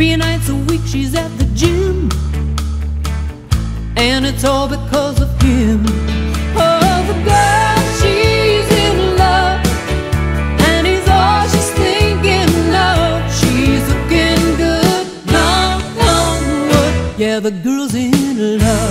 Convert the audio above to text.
Three nights a week she's at the gym. And it's all because of him. Oh, the girl, she's in love. And he's all she's thinking of. She's looking good, long, long wood. Yeah, the girl's in love.